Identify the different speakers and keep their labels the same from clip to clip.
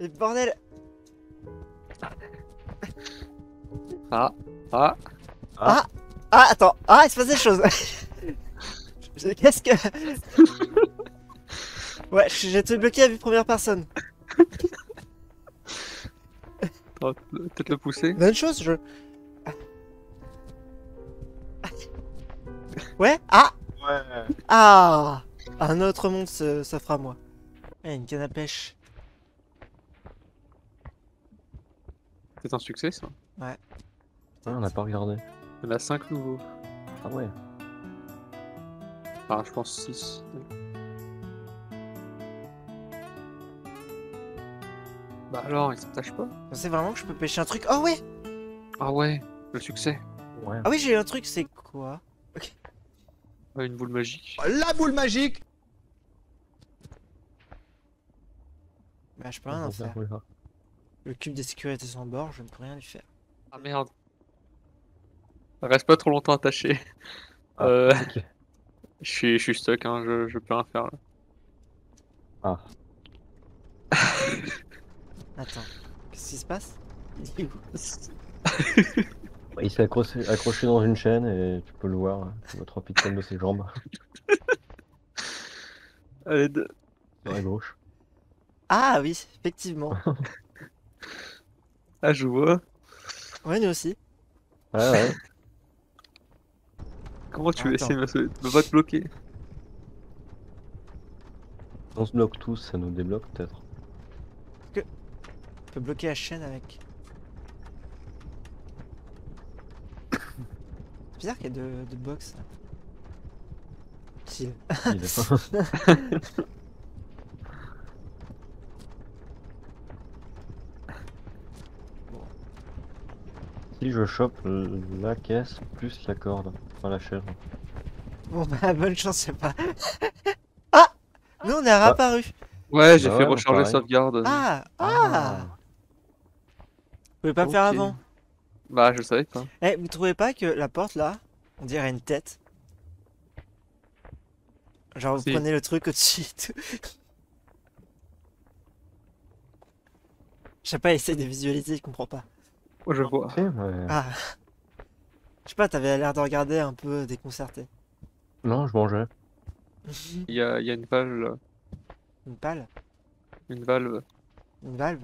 Speaker 1: Mais bordel
Speaker 2: Ah, ah,
Speaker 1: Ah attends Ah il se passe des choses Qu'est-ce que... Ouais, j'ai été bloqué à vue première personne.
Speaker 2: attends, peut-être le pousser.
Speaker 1: Bonne chose, je... Ouais Ah
Speaker 3: Ouais.
Speaker 1: Ah Un autre monde se- s'offre à moi. Eh, une canne à pêche.
Speaker 2: C'est un succès ça.
Speaker 3: Ouais, on n'a pas regardé.
Speaker 2: Il y en a 5 nouveaux.
Speaker 3: Ah ouais.
Speaker 2: Ah, je pense 6. Bah alors, il s'attache pas
Speaker 1: sais vraiment que je peux pêcher un truc. Oh ouais
Speaker 2: Ah ouais, le succès.
Speaker 3: Ouais.
Speaker 1: Ah oui, j'ai eu un truc, c'est quoi?
Speaker 2: Ouais, une boule magique.
Speaker 4: La boule magique
Speaker 1: Bah, je peux rien en faire. Le cube de sécurité sans bord, je ne peux rien lui faire.
Speaker 2: Ah merde. Reste pas trop longtemps attaché.
Speaker 3: Ah,
Speaker 2: Euh,
Speaker 3: ok.
Speaker 2: je suis, je suis stuck, hein, je, je peux rien faire là.
Speaker 3: Ah.
Speaker 1: Attends, qu'est-ce qui se passe? Il est où?
Speaker 3: Bah, Il s'est accroché, accroché dans une chaîne et tu peux le voir. Tu vois trois pixels de ses jambes
Speaker 2: Allez, deux.
Speaker 3: sur la gauche.
Speaker 1: Ah oui, effectivement.
Speaker 2: Ah, je vois.
Speaker 1: Ouais, nous aussi.
Speaker 3: Ouais, ouais.
Speaker 2: Comment tu veux
Speaker 1: Attends.
Speaker 2: essayer de me, pas te bloquer?
Speaker 3: On se bloque tous, ça nous débloque peut-être.
Speaker 1: On peut bloquer la chaîne avec. C'est bizarre qu'il y ait deux, deux box là. Si.
Speaker 3: si je chope euh, la caisse plus la corde, enfin la chaîne.
Speaker 1: Bon bah bonne chance, sais pas. ah Nous on est réapparu.
Speaker 2: Ouais, j'ai
Speaker 3: Bah
Speaker 2: fait
Speaker 3: ouais,
Speaker 2: recharger sauvegarde.
Speaker 1: Ah Ah Vous pouvez pas le faire avant.
Speaker 2: Bah, je savais pas.
Speaker 1: Eh, vous trouvez pas que la porte là, on dirait une tête Genre vous
Speaker 2: Si.
Speaker 1: prenez le truc au-dessus et tout. Je sais pas, essaye de visualiser, je comprends pas.
Speaker 2: Oh, je vois.
Speaker 1: Ah Je sais pas, t'avais l'air de regarder un peu déconcerté.
Speaker 3: Non, je mangeais.
Speaker 2: Il y a, il y a une valve, là.
Speaker 1: Une pale
Speaker 2: une valve,
Speaker 1: Une valve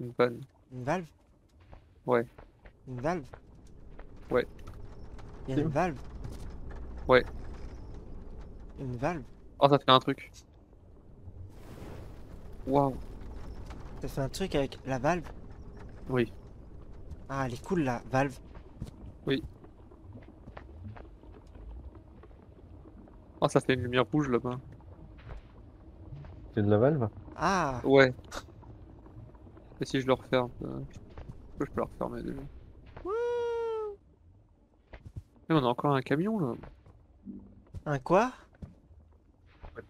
Speaker 2: une panne.
Speaker 1: Une valve
Speaker 2: Ouais.
Speaker 1: Une valve
Speaker 2: Ouais.
Speaker 1: Il y a une valve
Speaker 2: Ouais.
Speaker 1: Une valve
Speaker 2: Oh, ça fait un truc. Waouh.
Speaker 1: T'as fait un truc avec la valve
Speaker 2: Oui.
Speaker 1: Ah, elle est cool la valve.
Speaker 2: Oh, ça fait une lumière rouge là-bas.
Speaker 3: C'est de la valve
Speaker 1: Ah
Speaker 2: Ouais. Et si je le referme euh, Je peux le refermer déjà. Mais on a encore un camion là.
Speaker 1: Un quoi?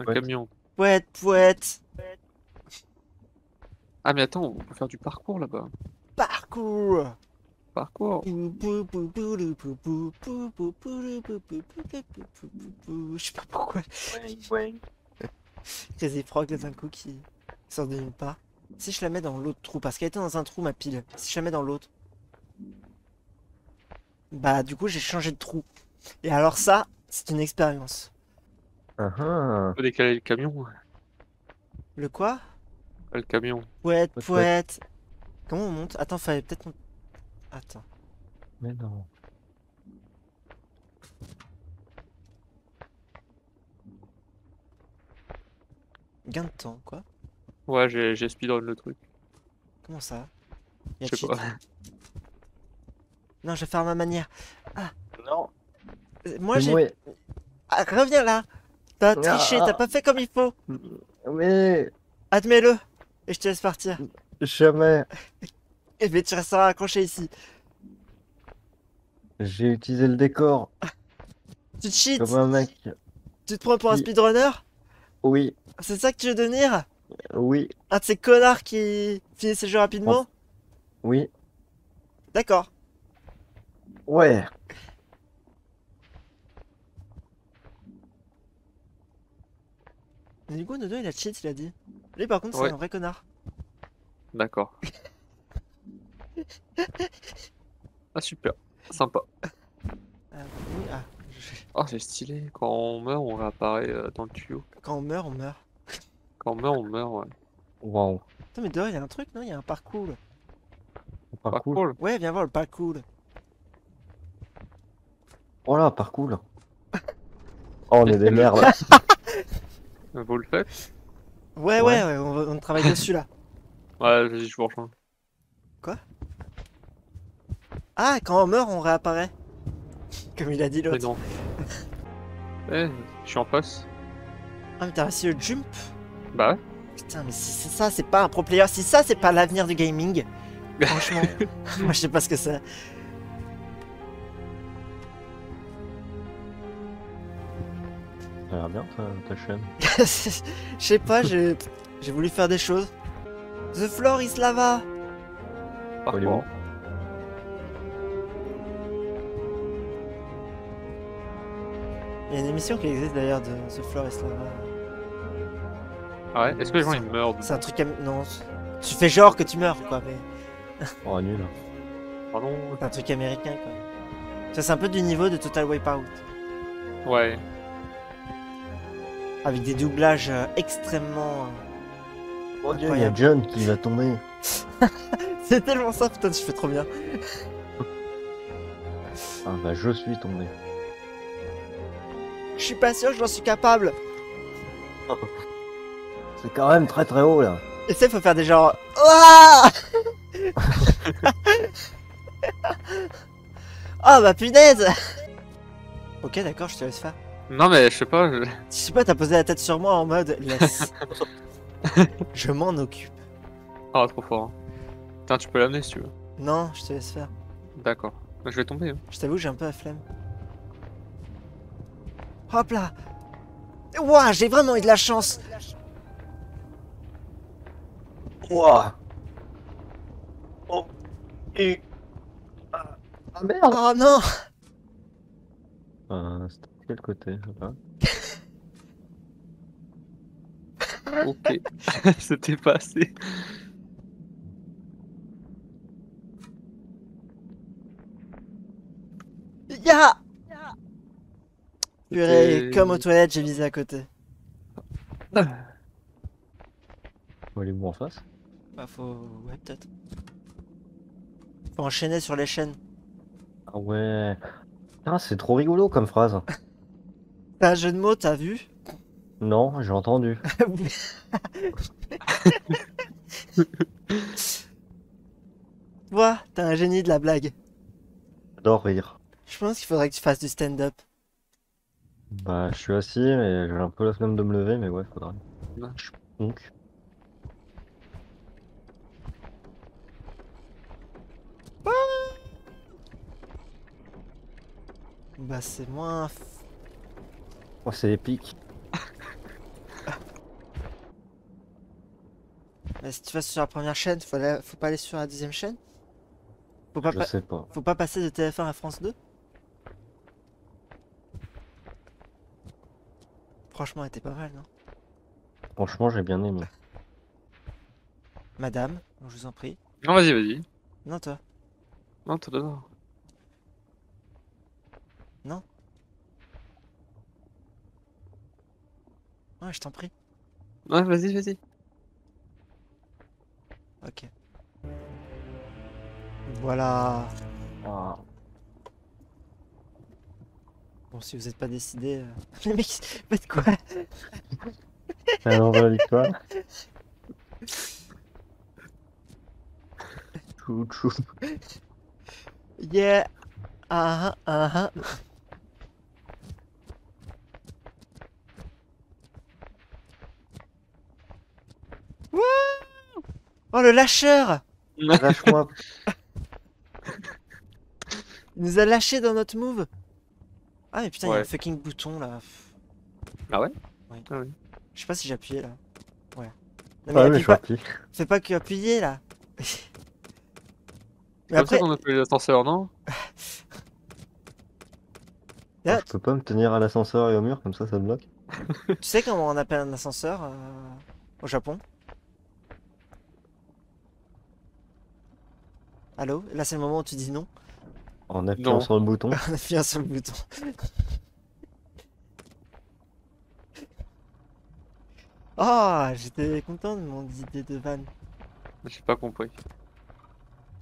Speaker 2: Un camion.
Speaker 1: Pouette, pouette
Speaker 2: Ah, mais attends, on peut faire du parcours là-bas.
Speaker 1: Parcours
Speaker 2: Parcours.
Speaker 1: Je sais pas pourquoi. Crazy Frog d'un coup qui sort de nulle part. Si je la mets dans l'autre trou, parce qu'elle était dans un trou ma pile. Si je la mets dans l'autre. Bah du coup j'ai changé de trou. Et alors ça, c'est une expérience.
Speaker 3: Ah ah
Speaker 2: On peut décaler le camion.
Speaker 1: Le quoi
Speaker 2: Le camion.
Speaker 1: Pouette,
Speaker 3: pouette.
Speaker 1: Comment on monte? Attends, fallait peut-être... mon- Attends.
Speaker 3: Mais non.
Speaker 1: Gain de temps, quoi
Speaker 2: Ouais, j'ai speedrun le truc.
Speaker 1: Comment ça? Y a
Speaker 2: Je sais pas.
Speaker 1: Non, je vais faire à ma manière.
Speaker 3: Non.
Speaker 1: Euh, Moi j'ai...
Speaker 3: Ouais.
Speaker 1: Ah, reviens là T'as triché,
Speaker 3: Ah.
Speaker 1: t'as pas fait comme il faut
Speaker 3: Mais
Speaker 1: Admets-le Et je te laisse partir.
Speaker 3: Jamais.
Speaker 1: Et mais tu resteras accroché ici.
Speaker 3: J'ai utilisé le décor
Speaker 1: Tu te cheats
Speaker 3: comme un mec.
Speaker 1: Tu te prends pour un speedrunner?
Speaker 3: Oui,
Speaker 1: C'est ça que tu veux devenir?
Speaker 3: Oui,
Speaker 1: Un de ces connards qui finit ses jeux rapidement?
Speaker 3: Oui.
Speaker 1: D'accord.
Speaker 3: Ouais.
Speaker 1: Mais du coup, Nodo il a cheat, il a dit. Lui par contre, c'est
Speaker 2: Ouais.
Speaker 1: un vrai connard.
Speaker 2: D'accord. Ah super, sympa.
Speaker 1: Ah, oui, ah, je-
Speaker 2: Oh c'est stylé, quand on meurt on réapparaît euh, dans le tuyau.
Speaker 1: Quand on meurt, on meurt.
Speaker 2: Quand on meurt on meurt, ouais.
Speaker 3: Waouh.
Speaker 1: Attends, mais dehors, il y a un truc, non? Il y a un parcours.
Speaker 3: Pas
Speaker 2: Pas
Speaker 3: cool.
Speaker 2: cool.
Speaker 1: Ouais, viens voir le parcours.
Speaker 3: Oh là, par cool. Oh, on est des merdes.
Speaker 2: Vous le faites?
Speaker 1: Ouais, ouais,
Speaker 3: Ouais.
Speaker 1: ouais, on, va- on travaille dessus là.
Speaker 2: Ouais, vas-y, je vous rejoins.
Speaker 1: Ah, quand on meurt, on réapparaît. Comme il a dit
Speaker 2: Mais
Speaker 1: l'autre.
Speaker 2: non. Eh, je suis en face.
Speaker 1: Ah, mais t'as réussi le jump?
Speaker 2: Bah ouais.
Speaker 1: Putain, mais si c'est ça, c'est pas un pro player. Si ça, c'est pas l'avenir du gaming. Franchement, moi je sais pas ce que c'est.
Speaker 3: Ça a l'air bien ta, ta chaîne.
Speaker 1: Je sais pas, j'ai j'ai voulu faire des choses. The floor is lava.
Speaker 2: Par
Speaker 3: Joliment.
Speaker 2: contre,
Speaker 1: Il y a une émission qui existe d'ailleurs de The floor is lava.
Speaker 2: Ah ouais, est-ce que les gens ils meurent
Speaker 1: C'est un truc. Non, tu fais genre que tu meurs quoi, mais
Speaker 3: Oh, nul.
Speaker 2: Pardon
Speaker 1: c'est un truc américain quoi. Ça, c'est un peu du niveau de Total Wipeout.
Speaker 2: Ouais.
Speaker 1: Avec des doublages euh, extrêmement.
Speaker 3: Mon dieu, il y a John qui va tomber.
Speaker 1: C'est tellement ça, putain, je fais trop bien.
Speaker 3: Ah bah, je suis tombé.
Speaker 1: Je suis pas sûr que j'en suis capable.
Speaker 3: C'est quand même très très haut là.
Speaker 1: Et ça, il faut faire des genres. Ah bah punaise Ok, d'accord, je te laisse faire.
Speaker 2: Non mais je sais pas, je-
Speaker 1: Je sais pas, t'as posé la tête sur moi en mode laisse. je m'en occupe.
Speaker 2: Ah trop fort. hein. Putain, tu peux l'amener si tu veux.
Speaker 1: Non, je te laisse faire.
Speaker 2: D'accord. Bah, Je vais tomber. hein.
Speaker 1: Je t'avoue, j'ai un peu la flemme. Hop là Ouah, j'ai vraiment eu de la chance
Speaker 3: Ouah. Oh. Et... Ah ah, merde.
Speaker 1: Oh non
Speaker 3: Euh, C'était de quel côté là
Speaker 2: Ok. C'était pas assez.
Speaker 1: Ya Purée,
Speaker 2: C'était-
Speaker 1: comme aux toilettes, j'ai visé à côté.
Speaker 3: Faut aller où en face?
Speaker 1: Bah faut... Ouais, peut-être. Faut enchaîner sur les chaînes.
Speaker 3: Ah ouais. Ah, c'est trop rigolo comme phrase.
Speaker 1: T'as un jeu de mots, t'as vu?
Speaker 3: Non, j'ai entendu.
Speaker 1: Toi, t'es un génie de la blague.
Speaker 3: J'adore rire.
Speaker 1: Je pense qu'il faudrait que tu fasses du stand-up.
Speaker 3: Bah, je suis assis, mais j'ai un peu la flemme de me lever, mais ouais, faudrait. Donc,
Speaker 1: Bah c'est moins... f-
Speaker 3: oh, c'est épique.
Speaker 1: Bah, si tu vas sur la première chaîne, faut, aller- faut pas aller sur la deuxième chaîne faut pas,
Speaker 3: Je
Speaker 1: pa-
Speaker 3: sais pas.
Speaker 1: faut pas passer de TF1 à France 2 Franchement, elle était pas mal, non?
Speaker 3: Franchement, j'ai bien aimé.
Speaker 1: Madame, je vous en prie.
Speaker 2: Non, vas-y, vas-y.
Speaker 1: Non, toi.
Speaker 2: Non, toi d'abord.
Speaker 1: Ouais, je t'en prie.
Speaker 2: Ouais, vas-y, vas-y.
Speaker 1: Ok. Voilà.
Speaker 3: Ah.
Speaker 1: Bon, si vous êtes pas décidé... euh, Les mecs, faites quoi
Speaker 3: C'est un envoi la victoire. Chou, chou.
Speaker 1: Yeah Ah ah ah Wouh Oh le lâcheur
Speaker 3: Lâche-moi.
Speaker 1: Il nous a lâché dans notre move Ah mais putain, il y a un fucking bouton là.
Speaker 2: Ah ouais. Ah oui.
Speaker 1: Je sais pas si j'ai appuyé là. Ouais. Non, mais
Speaker 3: Ah, mais je
Speaker 1: pas... Fais pas que appuyer là. mais
Speaker 2: C'est
Speaker 1: après,
Speaker 2: comme ça qu'on appelle les ascenseurs, non
Speaker 1: Là,
Speaker 3: Je peux pas me tenir à l'ascenseur et au mur, comme ça, ça bloque.
Speaker 1: tu sais comment on appelle un ascenseur euh, au Japon? Allô? Là, c'est le moment où tu dis non.
Speaker 3: En appuyant
Speaker 2: Non.
Speaker 3: sur le bouton.
Speaker 1: On appuie sur le bouton. Oh, j'étais content de mon idée de van.
Speaker 2: J'ai pas compris.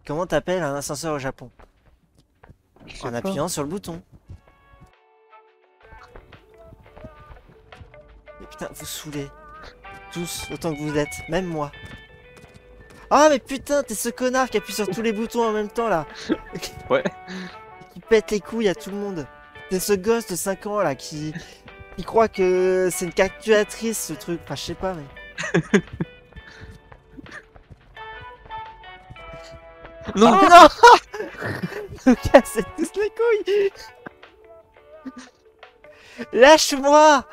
Speaker 1: Comment t'appelles un ascenseur au Japon? En
Speaker 2: pas.
Speaker 1: appuyant sur le bouton. Mais putain, vous saoulez. Tous, autant que vous êtes. Même moi. Ah mais putain, t'es ce connard qui appuie sur tous les boutons en même temps là.
Speaker 2: Ouais.
Speaker 1: Qui pète les couilles à tout le monde. T'es ce gosse de 5 ans là qui... qui croit que c'est une calculatrice ce truc. Enfin, je sais pas mais...
Speaker 2: Non
Speaker 1: Oh non cassez tous les couilles Lâche-moi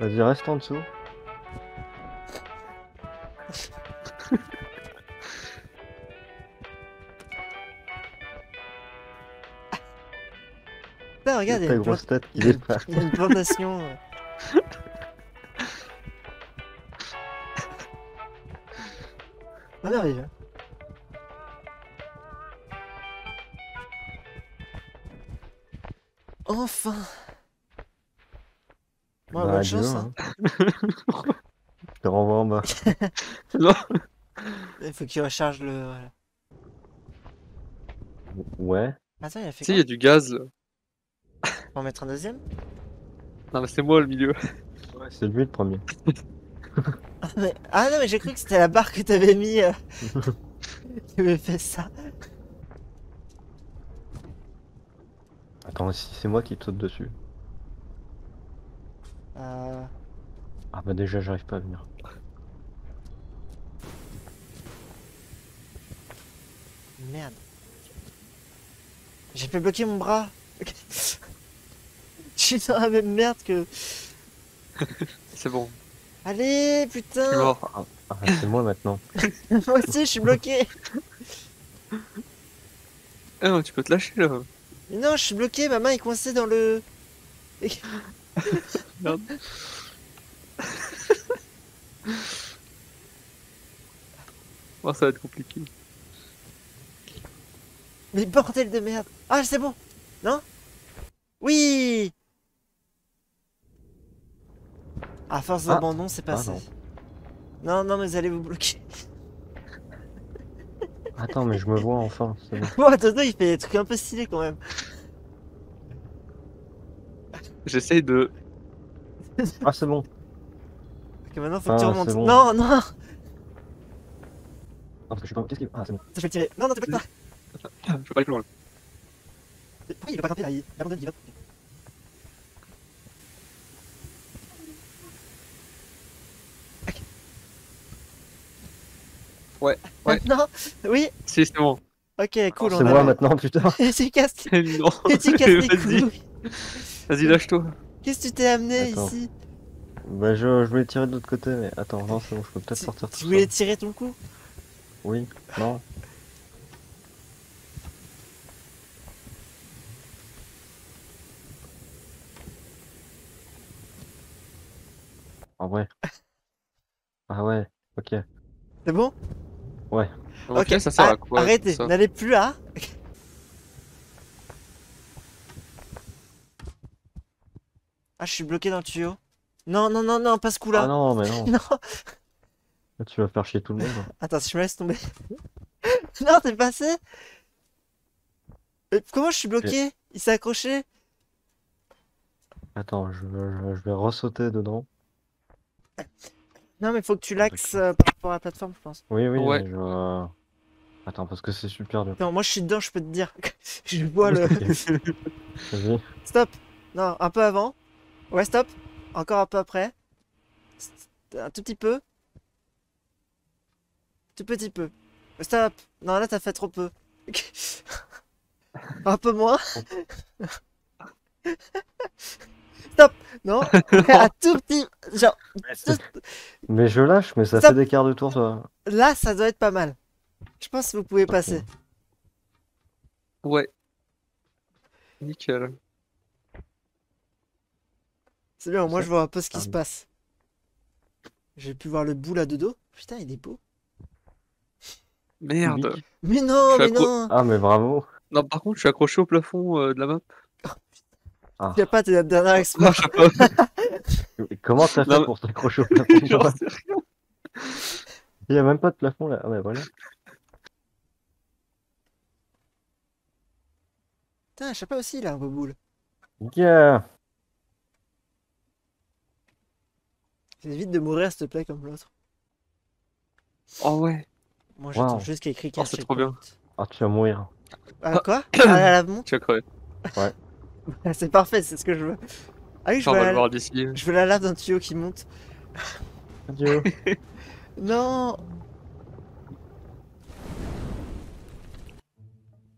Speaker 3: Vas-y, reste en dessous.
Speaker 1: Putain, regarde, il y, a une
Speaker 3: grosse tête qui dépasse.
Speaker 1: il y a une plantation. Ah, merveilleux. Enfin
Speaker 3: Bah,
Speaker 1: bonne chance, hein.
Speaker 3: Je te renvoie en bas.
Speaker 2: Non
Speaker 1: Il faut qu'il recharge le... voilà.
Speaker 3: Ouais.
Speaker 1: Attends, il a fait
Speaker 2: Si, il y a du gaz. là.
Speaker 1: On va en mettre un deuxième?
Speaker 2: Non, mais c'est moi le milieu.
Speaker 3: C'est lui le premier.
Speaker 1: Ah, mais- Ah non, mais j'ai cru que c'était la barre que t'avais mis. euh, qui avait fait ça.
Speaker 3: Attends, si c'est moi qui te saute dessus.
Speaker 1: Euh...
Speaker 3: Ah bah déjà, j'arrive pas à venir.
Speaker 1: Merde. J'ai fait bloquer mon bras. Je suis dans la même merde que.
Speaker 2: C'est bon.
Speaker 1: Allez, putain
Speaker 2: mort.
Speaker 3: Ah, c'est moi maintenant.
Speaker 1: Moi aussi, je suis bloqué
Speaker 2: Ah non, tu peux te lâcher là.
Speaker 1: Mais non, je suis bloqué, ma main est coincée dans le.
Speaker 2: Merde. Oh, ça va être compliqué.
Speaker 1: Mais bordel de merde Ah, c'est bon Non? Oui À force
Speaker 3: Ah.
Speaker 1: d'abandon, c'est passé.
Speaker 3: non.
Speaker 1: non, non, mais vous allez vous bloquer.
Speaker 3: Attends, mais je me vois enfin. Bon.
Speaker 1: Bon, Toto, il fait des trucs un peu stylés quand même.
Speaker 2: J'essaye de.
Speaker 3: Ah, c'est bon.
Speaker 1: Ok, maintenant, faut que tu
Speaker 3: Ah,
Speaker 1: remontes.
Speaker 3: c'est bon.
Speaker 1: Non, non
Speaker 3: Ah, parce que je suis pas. Qu'est-ce qu'il. Ah, c'est bon.
Speaker 1: Ça, je vais le tirer. Non, non, peux pas.
Speaker 2: Je peux pas aller plus loin. là.
Speaker 1: Pourquoi il veut pas grimper là Il abandonne, il va.
Speaker 2: Ouais, ouais.
Speaker 1: Non Oui
Speaker 2: Si, c'est bon.
Speaker 1: Ok, cool,
Speaker 3: C'est
Speaker 1: on
Speaker 3: moi
Speaker 1: a...
Speaker 3: maintenant, putain.
Speaker 1: Et tu casses,
Speaker 2: non.
Speaker 1: et tu casses les
Speaker 2: Vas-y,
Speaker 1: couilles
Speaker 2: vas-y, lâche-toi.
Speaker 1: Qu'est-ce que tu t'es amené
Speaker 3: Attends.
Speaker 1: ici?
Speaker 3: Bah, je, je voulais tirer de l'autre côté, mais attends, non, c'est bon, je peux peut-être
Speaker 1: Tu-
Speaker 3: sortir
Speaker 1: Tu
Speaker 3: tout
Speaker 1: voulais
Speaker 3: seul.
Speaker 1: tirer ton coup?
Speaker 3: Oui, non. Ah ouais. Ah ouais, ok.
Speaker 1: C'est bon?
Speaker 2: Ok,
Speaker 1: Ok,
Speaker 2: ça sert à quoi
Speaker 1: Arrêtez, n'allez plus là Ah, je suis bloqué dans le tuyau. Non, non, non, non, pas ce coup-là
Speaker 3: Ah non, mais non.
Speaker 1: Non
Speaker 3: Là, tu vas faire chier tout le monde.
Speaker 1: Attends, si je me laisse tomber. non, t'es passé Mais comment je suis bloqué? Il s'est accroché
Speaker 3: Attends, je, je, je vais ressauter dedans.
Speaker 1: Non, mais faut que tu l'axes euh, par rapport à la plateforme, je pense.
Speaker 3: Oui, oui,
Speaker 2: Ouais.
Speaker 3: mais je... euh, Attends, parce que c'est super dur.
Speaker 1: Non, moi je suis dedans, je peux te dire. je vois le.
Speaker 3: Vas-y.
Speaker 1: Stop Non, un peu avant. Ouais, stop. Encore un peu après. Un tout petit peu. Tout petit peu. Stop Non, là t'as fait trop peu. un peu moins. Stop Non Un tout petit... Genre,
Speaker 3: Mais je lâche, mais ça
Speaker 1: Stop.
Speaker 3: fait des quarts de tour, ça.
Speaker 1: là ça doit être pas mal. Je pense que vous pouvez passer.
Speaker 2: Ouais. Nickel.
Speaker 1: C'est bien, moi je vois un peu ce qui
Speaker 3: Ah
Speaker 1: se passe. J'ai pu voir le bout là de dos. Putain, il est beau.
Speaker 2: Merde.
Speaker 1: Mais non, mais non
Speaker 3: Ah, mais bravo.
Speaker 2: Non, par contre, je suis accroché au plafond euh, de la map.
Speaker 3: Ah.
Speaker 1: Tu as pas tes exploits.
Speaker 2: marche pas.
Speaker 3: Comment t'as fait
Speaker 2: Non,
Speaker 3: pour t'accrocher au plafond. Il y a même pas de plafond là. Ah, mais voilà.
Speaker 1: Putain, je sais pas aussi, a un boule.
Speaker 3: Yeah.
Speaker 1: Évite de mourir, s'il te plaît, comme l'autre.
Speaker 2: Oh ouais.
Speaker 1: Moi, j'attends
Speaker 3: Wow.
Speaker 1: juste qu'il y ait écrit
Speaker 2: Oh, c'est trop bien.
Speaker 3: Ah, tu vas mourir.
Speaker 1: Ah, quoi? Ah, la lave monte
Speaker 2: Tu as crevé.
Speaker 1: Ah, C'est parfait, c'est ce que je veux. Ah oui, je
Speaker 2: on
Speaker 1: veux,
Speaker 2: va
Speaker 1: la...
Speaker 2: le voir d'ici.
Speaker 1: je veux la lave d'un tuyau qui monte.
Speaker 3: Adieu.
Speaker 1: Non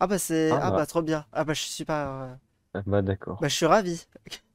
Speaker 1: Ah bah c'est...
Speaker 3: Ah
Speaker 1: Ah
Speaker 3: bah.
Speaker 1: bah trop bien. Ah bah je suis super... euh,
Speaker 3: Ah, bah d'accord.
Speaker 1: Bah je suis ravi.